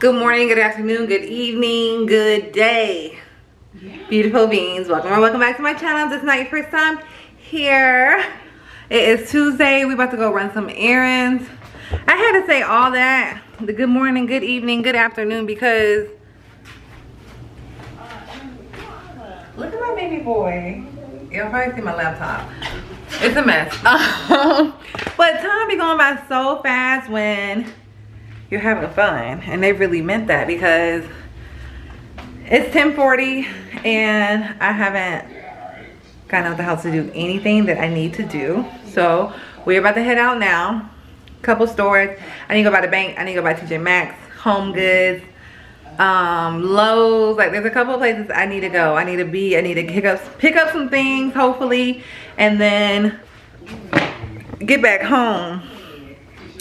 Good morning, good afternoon, good evening, good day. Beautiful beings, welcome or welcome back to my channel. If this is not your first time here. It is Tuesday. We about to go run some errands. I had to say all that, the good morning, good evening, good afternoon, because look at my baby boy. You'll probably see my laptop. It's a mess. Um, but time be going by so fast when you're having fun. And they really meant that because it's 1040 and I haven't gotten out of the house to do anything that I need to do. So we're about to head out now. Couple stores. I need to go by the bank. I need to go by TJ Maxx Home Goods um Lowe's. Like there's a couple places I need to go. I need to be I need to pick up pick up some things hopefully and then get back home.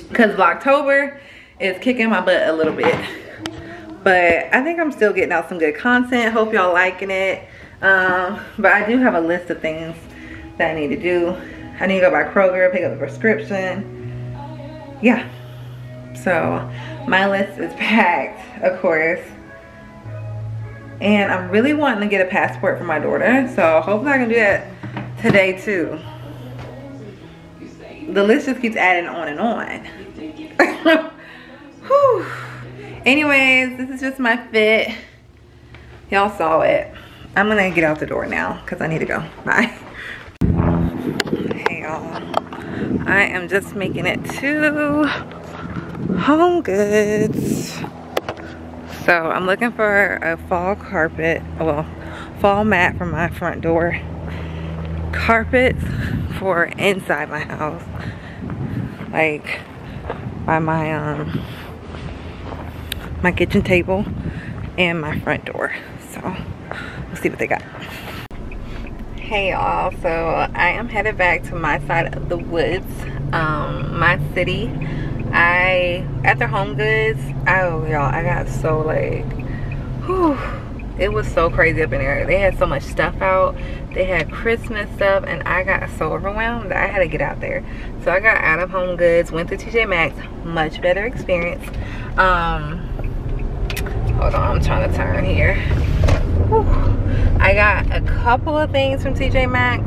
Because October is kicking my butt a little bit. But I think I'm still getting out some good content. Hope y'all liking it. Um, but I do have a list of things that I need to do. I need to go by Kroger, pick up the prescription. Yeah. So my list is packed, of course. And I'm really wanting to get a passport for my daughter. So hopefully I can do that today too. The list just keeps adding on and on. Whew. Anyways, this is just my fit. Y'all saw it. I'm gonna get out the door now because I need to go. Bye. Hey y'all. I am just making it to Home Goods. So I'm looking for a fall carpet, well, fall mat for my front door. Carpets for inside my house. Like by my um my kitchen table and my front door. So we'll see what they got. Hey y'all, so I am headed back to my side of the woods, um, my city. I, at their home goods, oh y'all, I got so like, whew, it was so crazy up in there. They had so much stuff out. They had Christmas stuff and I got so overwhelmed I had to get out there. So I got out of home goods, went to TJ Maxx, much better experience. Um, hold on i'm trying to turn here. Whew. i got a couple of things from tj maxx.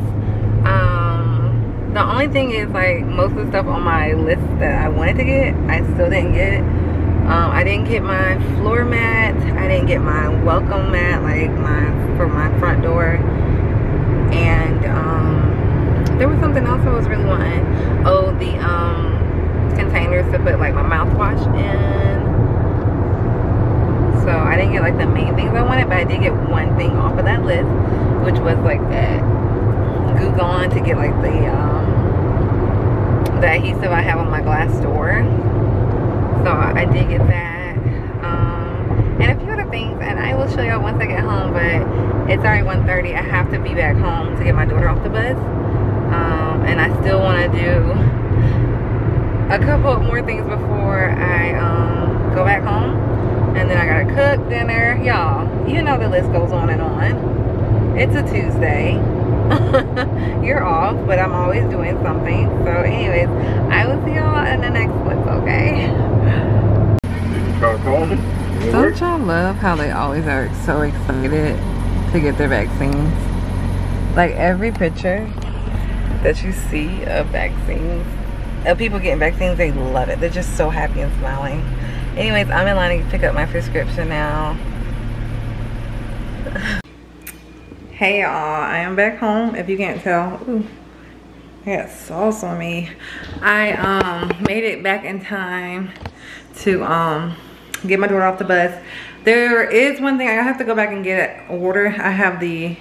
Um, the only thing is like most of the stuff on my list that i wanted to get i still didn't get. Um, i didn't get my floor mat. I didn't get my welcome mat like my for my front door. And um, there was something else i was really wanting. Oh the um, containers to put like my mouthwash in so I didn't get like the main things I wanted, but I did get one thing off of that list, which was like that Goo Gone to get like the um, the adhesive I have on my glass door. So I did get that. Um, and a few other things, and I will show y'all once I get home, but it's already 1.30. I have to be back home to get my daughter off the bus. Um, and I still want to do a couple more things before I um, go back home and then I gotta cook dinner. Y'all, you know the list goes on and on. It's a Tuesday. You're off, but I'm always doing something. So anyways, I will see y'all in the next clip, okay? Don't y'all love how they always are so excited to get their vaccines? Like every picture that you see of vaccines, of people getting vaccines, they love it. They're just so happy and smiling anyways i'm in line to pick up my prescription now. Hey y'all. I am back home if you can't tell. Ooh, i got sauce on me. I um made it back in time to um get my daughter off the bus. There is one thing. I have to go back and get water i have the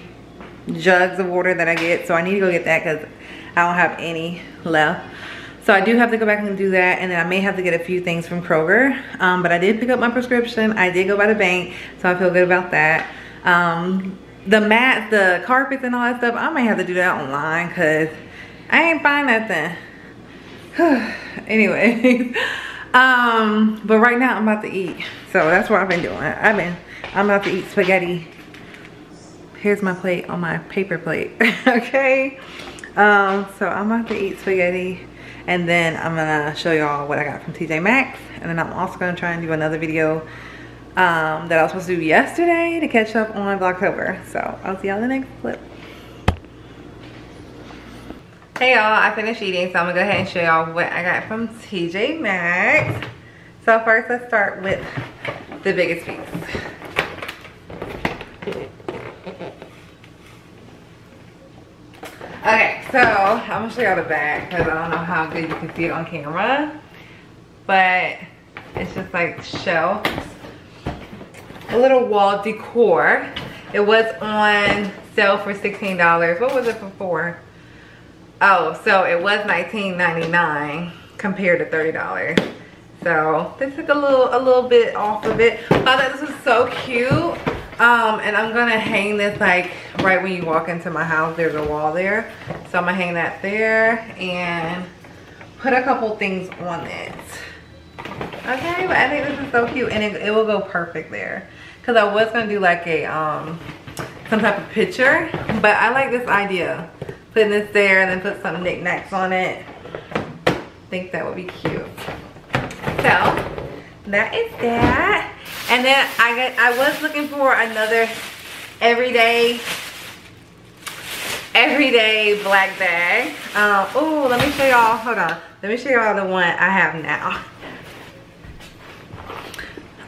jugs of water that i get so i need to go get that because i don't have any left so I do have to go back and do that. And then I may have to get a few things from Kroger. Um, but I did pick up my prescription. I did go by the bank. So I feel good about that. Um, the mats, the carpets and all that stuff, I may have to do that online because I ain't find nothing. anyway. um, but right now I'm about to eat. So that's what I've been doing. I've been, I'm about to eat spaghetti. Here's my plate on my paper plate. okay. Um, so I'm about to eat spaghetti and then I'm gonna show y'all what I got from TJ Maxx and then I'm also gonna try and do another video um, that I was supposed to do yesterday to catch up on Vlogtober. So I'll see y'all in the next clip. Hey y'all, I finished eating, so I'm gonna go ahead and show y'all what I got from TJ Maxx. So first let's start with the biggest piece. Okay, so I'm gonna show y'all the bag because I don't know how good you can see it on camera. But it's just like shelves. A little wall decor. It was on sale for $16. What was it for? four? Oh, so it was $19.99 compared to $30. So they took a little a little bit off of it. I thought this was so cute. Um, and I'm gonna hang this like right when you walk into my house, there's a wall there. So I'm gonna hang that there and put a couple things on it. Okay, but I think this is so cute and it, it will go perfect there. Cause I was gonna do like a, um, some type of picture, but I like this idea putting this there and then put some knickknacks on it. Think that would be cute. So that is that. And then I got I was looking for another everyday everyday black bag. Um, oh, let me show y'all. Hold on. Let me show y'all the one I have now.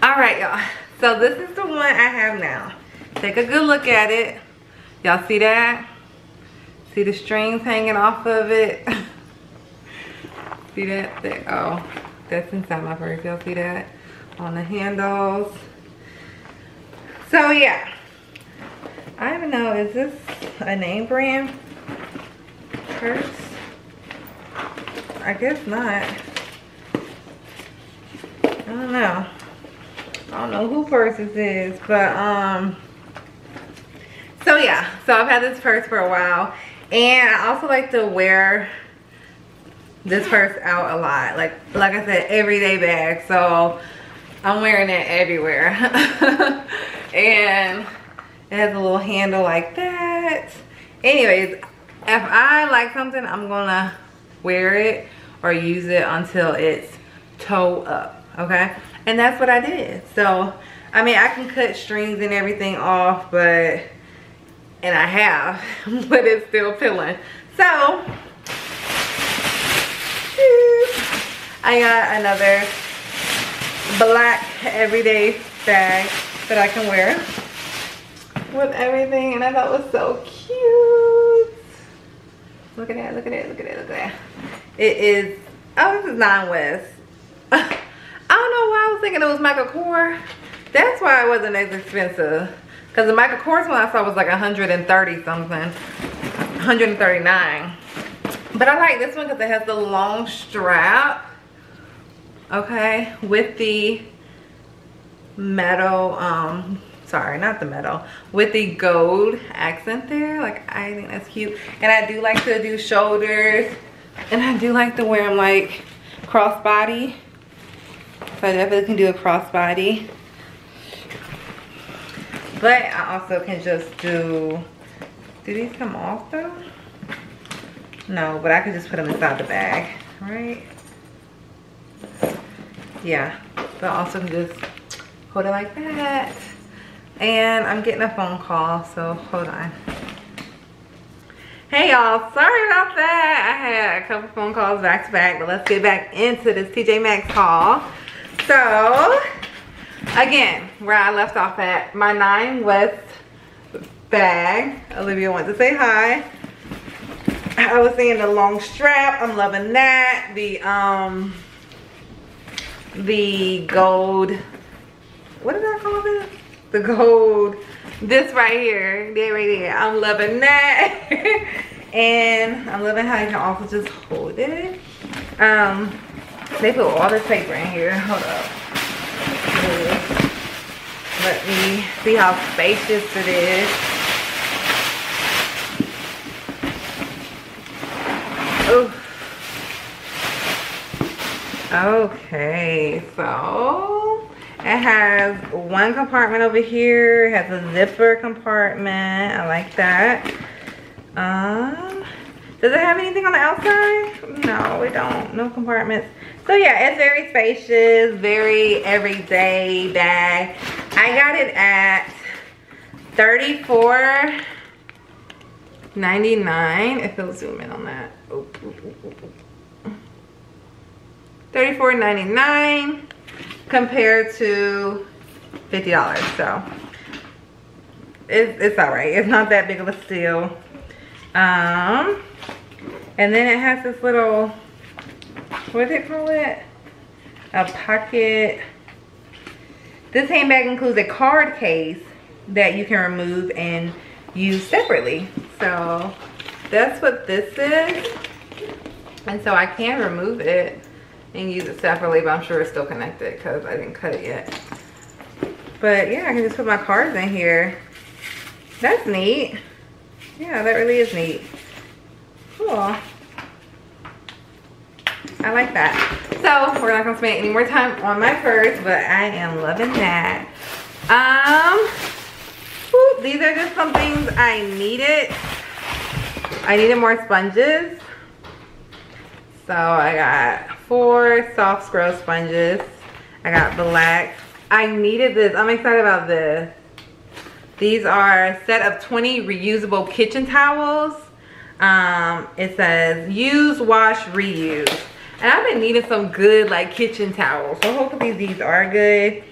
All right, y'all. So this is the one I have now. Take a good look at it. Y'all see that? See the strings hanging off of it? see that? There. Oh, that's inside my purse. Y'all see that? On the handles. So yeah. I don't know, is this a name brand purse? I guess not. I don't know. I don't know who purse this is, but um, so yeah. So I've had this purse for a while and I also like to wear this purse out a lot. Like, like I said, everyday bag. So I'm wearing it everywhere. and it has a little handle like that. Anyways, if I like something, I'm gonna wear it or use it until it's toe up, okay? And that's what I did. So, I mean, I can cut strings and everything off, but and I have, but it's still peeling. So, I got another black everyday bag that I can wear with everything and I thought was so cute. Look at that, look at that, look at that, look at that. It is, oh this is Nine West. I don't know why I was thinking it was Michael Kors. That's why it wasn't as expensive. Because the Michael Kors one I saw was like 130 something. 139. But I like this one because it has the long strap. Okay. With the metal, um, sorry, not the metal. With the gold accent there. Like, I think that's cute. And I do like to do shoulders. And I do like to wear them like crossbody. So I definitely can do a crossbody. But I also can just do, do these come off though? No, but I can just put them inside the bag, right? Yeah, but also can just hold it like that. And I'm getting a phone call, so hold on. Hey y'all, sorry about that. I had a couple phone calls back to back, but let's get back into this TJ Maxx haul. So, again, where I left off at, my Nine West bag. Olivia wants to say hi. I was seeing the long strap. I'm loving that. The um the gold what did I call this? The gold this right here. There right there. I'm loving that. and I'm loving how you can also just hold it. Um they put all this paper in here. Hold up. Let me see how spacious it is. Ooh. Okay, so it has one compartment over here. It has a zipper compartment. I like that. Um, does it have anything on the outside? No, it don't. No compartments. So yeah, it's very spacious, very everyday bag. I got it at 34 99 if it'll zoom in on that. Oh, oh, oh, 34.99 compared to $50. So it's, it's all right. It's not that big of a steal. Um, and then it has this little, what do they call it? A pocket. This handbag includes a card case that you can remove and use separately. So that's what this is. And so I can remove it and use it separately, but I'm sure it's still connected because I didn't cut it yet. But yeah, I can just put my cards in here. That's neat. Yeah, that really is neat. Cool. I like that. So we're not gonna spend any more time on my purse, but I am loving that. Um, whew, these are just some things I needed. I needed more sponges. So I got four soft scrub sponges. I got black. I needed this. I'm excited about this. These are a set of 20 reusable kitchen towels. Um, it says use, wash, reuse. And I've been needing some good like kitchen towels. So hopefully these are good.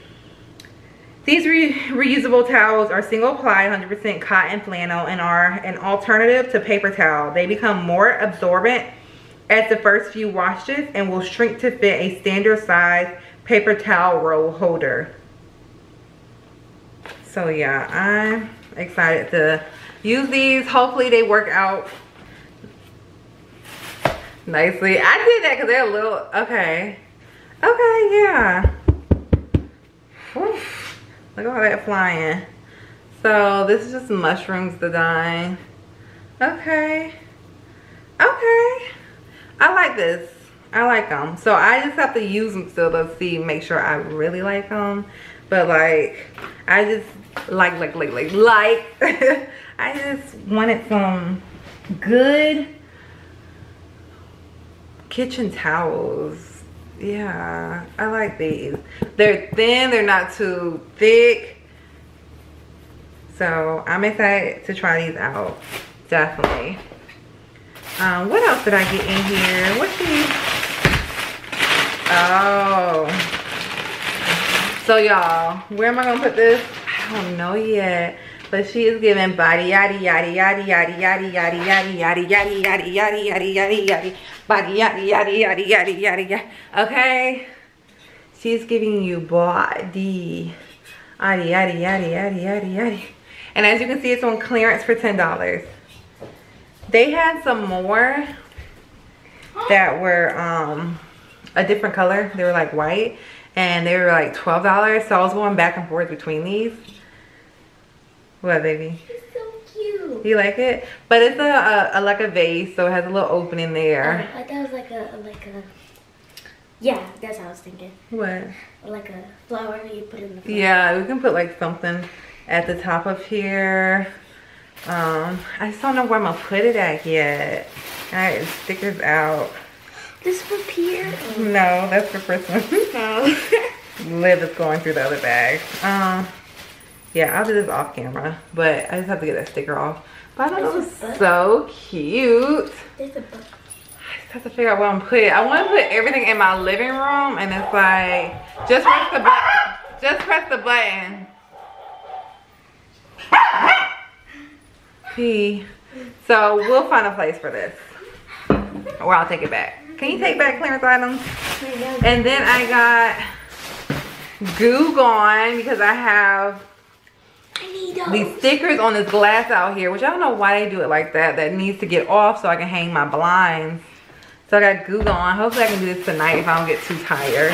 These re reusable towels are single ply, 100% cotton flannel and are an alternative to paper towel. They become more absorbent at the first few washes and will shrink to fit a standard size paper towel roll holder. So yeah, I'm excited to use these. Hopefully they work out nicely. I did that because they're a little, okay. Okay, yeah. Look at all that flying. So this is just mushrooms dine. Okay. Okay. I like this. I like them. So I just have to use them still to see, make sure I really like them. But like, I just like, like, like, like, like. I just wanted some good kitchen towels. Yeah, I like these. They're thin, they're not too thick. So I'm excited to try these out, definitely. Um, what else did I get in here? What's these? Oh. So y'all, where am I gonna put this? I don't know yet. But she is giving body yaddy yaddy yaddy yaddy yaddy yaddy yaddy yaddy yaddy yaddy yaddy yaddy yaddy yaddy body yaddy yaddy yaddy yaddy yaddy yaddy. Okay. She's giving you body. Yaddy yaddy yaddy yaddy yaddy yaddy. And as you can see, it's on clearance for $10. They had some more that were um, a different color. They were like white and they were like $12. So I was going back and forth between these. What, baby? It's so cute. You like it? But it's a, a, a, like a vase, so it has a little opening there. Oh, I thought it was like a like a. Yeah, that's what I was thinking. What? Like a flower you put in the. Flower. Yeah, we can put like something at the top of here. Um, I just don't know where I'm gonna put it at yet. Alright, stickers out. This for Pierre? No, that's for Christmas. No. Liv is going through the other bag. Um, yeah, I'll do this off camera, but I just have to get that sticker off. But I thought it was so cute. There's a book. I just have to figure out where I'm gonna put it. I want to put everything in my living room, and it's like just press the button. Just press the button. P. So we'll find a place for this, or I'll take it back. Can you take back clearance items? And then I got Goo Gone because I have these stickers on this glass out here, which I don't know why they do it like that. That needs to get off so I can hang my blinds. So I got Goo Gone. Hopefully I can do this tonight if I don't get too tired.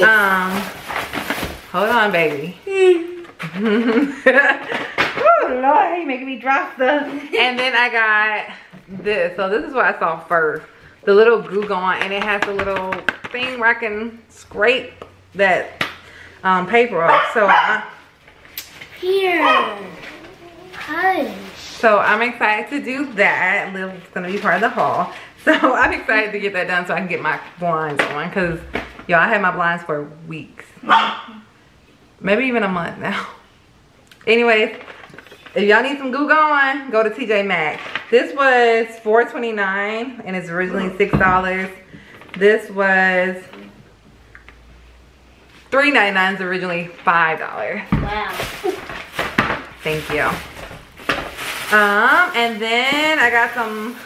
Um, hold on, baby. Lord, you making me drop stuff. and then I got this. So this is what I saw first. The little Goo Gone, and it has a little thing where I can scrape that um, paper off. So I, Here. Hush. So I'm excited to do that. Liv's gonna be part of the haul. So I'm excited to get that done so I can get my blinds on because y'all I had my blinds for weeks. maybe even a month now. Anyways, if y'all need some Goo Gone, go to TJ Maxx. This was $4.29 and it's originally $6. This was $3.99 is originally $5. Wow. Thank you. Um, and then I got some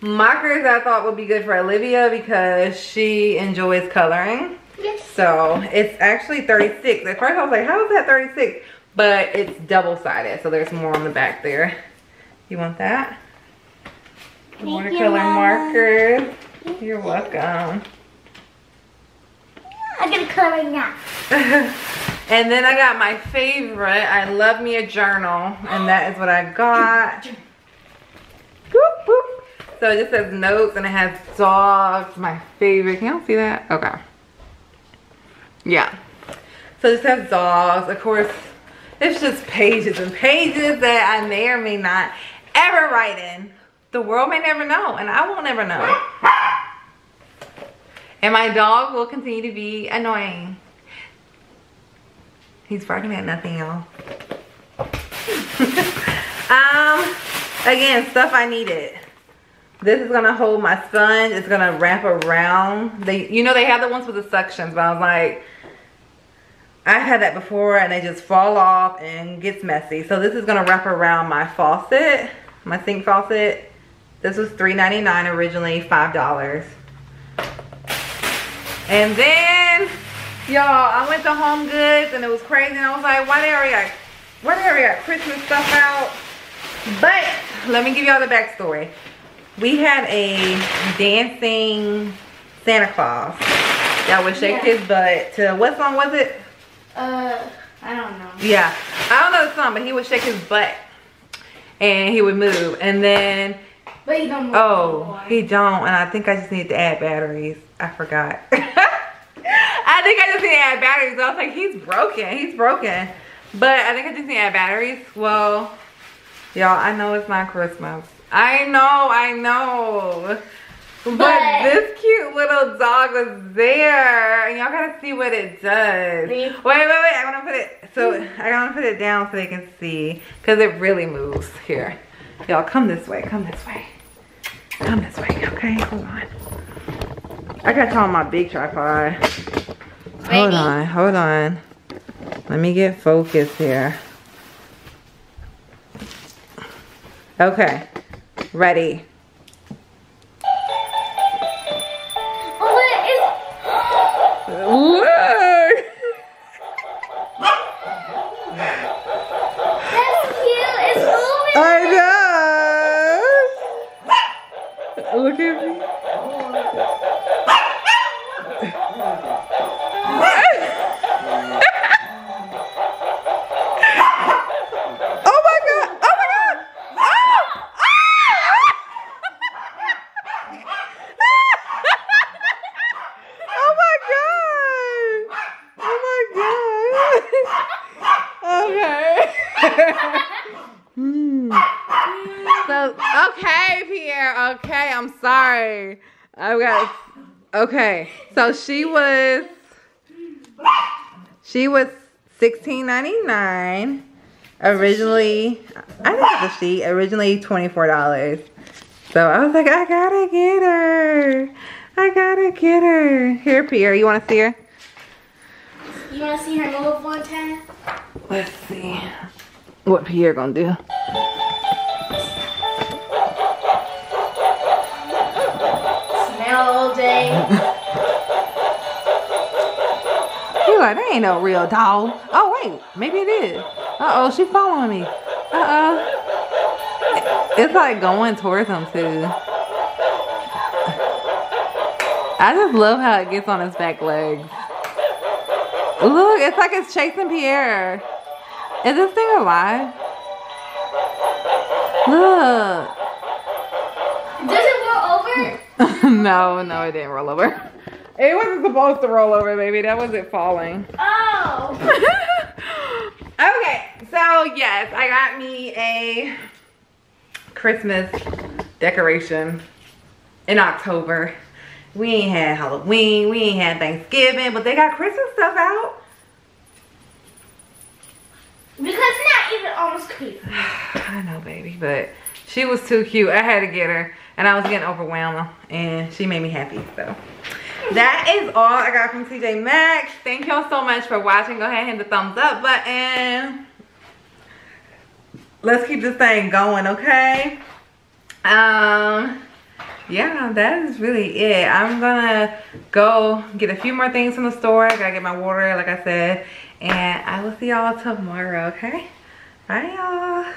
markers I thought would be good for Olivia because she enjoys coloring. Yes. So it's actually 36. At first I was like, how is that 36? But it's double-sided, so there's more on the back there. You want that? Thank Watercolor you, Mama. markers. You're welcome. I'm gonna color now. and then I got my favorite. I love me a journal, and that is what I got. Boop, boop. So it just says notes, and it has dogs. My favorite. Can y'all see that? Okay. Yeah. So it says dogs. Of course, it's just pages and pages that I may or may not ever write in. The world may never know, and I will never know. And my dog will continue to be annoying. He's barking at nothing, y'all. um, again, stuff I needed. This is gonna hold my sponge. It's gonna wrap around. They, you know, they have the ones with the suctions, but I was like, I had that before and they just fall off and gets messy. So this is gonna wrap around my faucet, my sink faucet. This was $3.99 originally, $5. And then, y'all, I went to Home Goods and it was crazy. And I was like, why they already got, why they already got Christmas stuff out? But let me give y'all the backstory. We had a dancing Santa Claus that would shake Yeah. his butt to, what song was it? Uh, I don't know. Yeah, I don't know the song, but he would shake his butt and he would move. And then, But you don't move oh, anymore. he don't. And I think I just need to add batteries. I forgot. I think I just need to add batteries. I was like, he's broken. He's broken. But I think I just need to add batteries. Well, y'all, I know it's not Christmas. I know, I know. But, But- this little dog was there. And y'all gotta see what it does. Wait, wait, wait. I wanna put it, so I gotta put it down so they can see. Cause it really moves. Here. Y'all come this way, come this way. Come this way, okay? Hold on. I got y'all on my big tripod. Hold on, hold on. Let me get focused here. Okay, ready. Oh, Got okay. So she was she was sixteen ninety nine. Originally, I think it's a sheet. Originally twenty four dollars. So I was like, I gotta get her. I gotta get her. Here, Pierre. You want to see her? You want to see her move one time? Let's see what Pierre gonna do. He like, that ain't no real dog. Oh wait, maybe it is. Uh oh, she following me. Uh oh. It's like going towards him too. I just love how it gets on his back legs. Look, it's like it's chasing Pierre. Is this thing alive? Look. no, no, it didn't roll over. It wasn't supposed to roll over, baby. That was it falling. Oh. okay, so yes, I got me a Christmas decoration in October. We ain't had Halloween, we ain't had Thanksgiving, but they got Christmas stuff out. Because it's not even almost Christmas. I know, baby, but she was too cute. I had to get her, and I was getting overwhelmed, and she made me happy. So that is all I got from TJ Maxx. Thank y'all so much for watching. Go ahead and hit the thumbs up button. Let's keep this thing going, okay? Um, yeah, that is really it. I'm gonna go get a few more things from the store. I gotta get my water, like I said. And I will see y'all tomorrow, okay? Bye, y'all.